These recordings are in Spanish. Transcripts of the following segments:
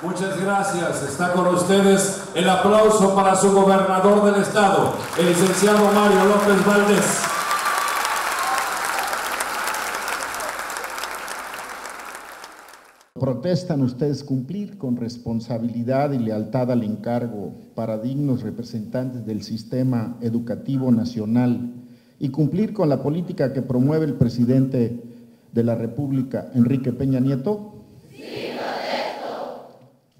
Muchas gracias. Está con ustedes el aplauso para su gobernador del estado, el licenciado Mario López Valdés. Protestan ustedes cumplir con responsabilidad y lealtad al encargo para dignos representantes del sistema educativo nacional y cumplir con la política que promueve el presidente de la República, Enrique Peña Nieto?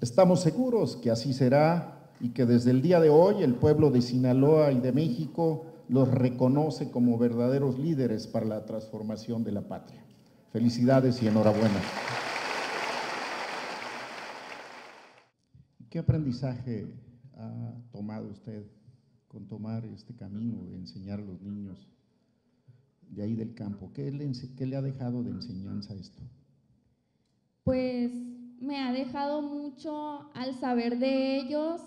Estamos seguros que así será y que desde el día de hoy el pueblo de Sinaloa y de México los reconoce como verdaderos líderes para la transformación de la patria. Felicidades y enhorabuena. ¿Qué aprendizaje ha tomado usted con tomar este camino de enseñar a los niños de ahí del campo? ¿Qué le, qué le ha dejado de enseñanza esto? Pues me ha dejado mucho al saber de ellos,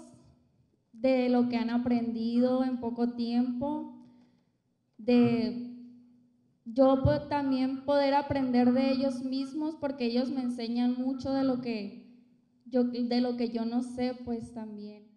de lo que han aprendido en poco tiempo, de yo también poder aprender de ellos mismos porque ellos me enseñan mucho de lo que yo de lo que yo no sé, pues también.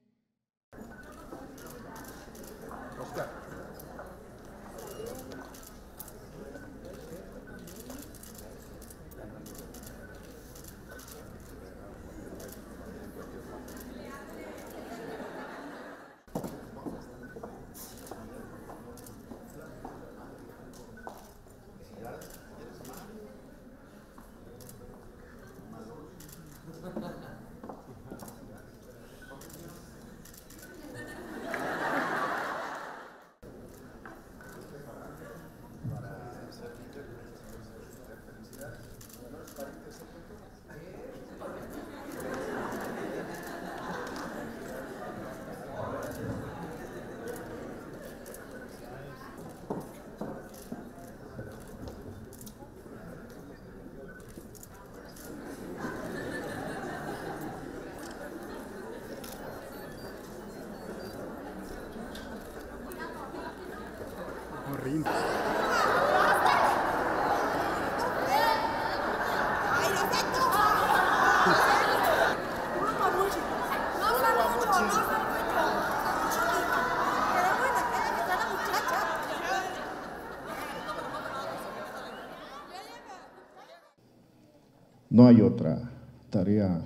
No hay otra tarea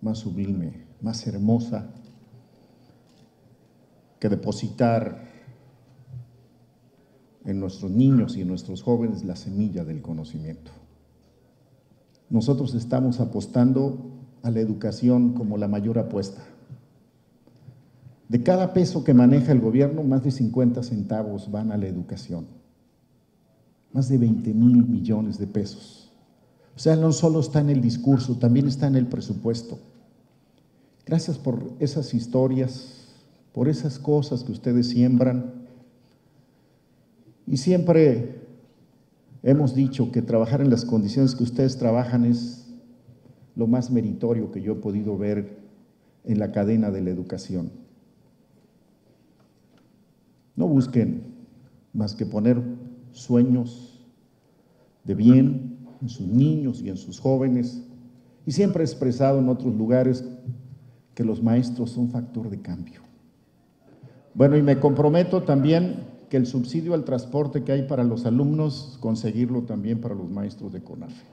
más sublime, más hermosa que depositar en nuestros niños y en nuestros jóvenes la semilla del conocimiento. Nosotros estamos apostando a la educación como la mayor apuesta. De cada peso que maneja el gobierno, más de 50 centavos van a la educación. Más de 20 mil millones de pesos. O sea, no solo está en el discurso, también está en el presupuesto. Gracias por esas historias, por esas cosas que ustedes siembran y siempre hemos dicho que trabajar en las condiciones que ustedes trabajan es lo más meritorio que yo he podido ver en la cadena de la educación. No busquen más que poner sueños de bien en sus niños y en sus jóvenes. Y siempre he expresado en otros lugares que los maestros son factor de cambio. Bueno, y me comprometo también que el subsidio al transporte que hay para los alumnos, conseguirlo también para los maestros de CONAFE.